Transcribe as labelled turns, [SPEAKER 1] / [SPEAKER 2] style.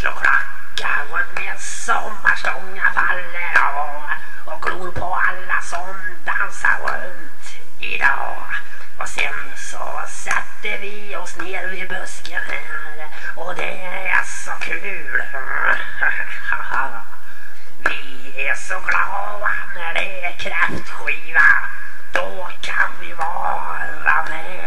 [SPEAKER 1] slår klackar och med sommarstångar faller av och glor på alla som dansar runt idag. Och sen så sätter vi oss ner vid busken här och det är så kul. Vi är så glada när det är kräftskiva. Då kan vi vara med.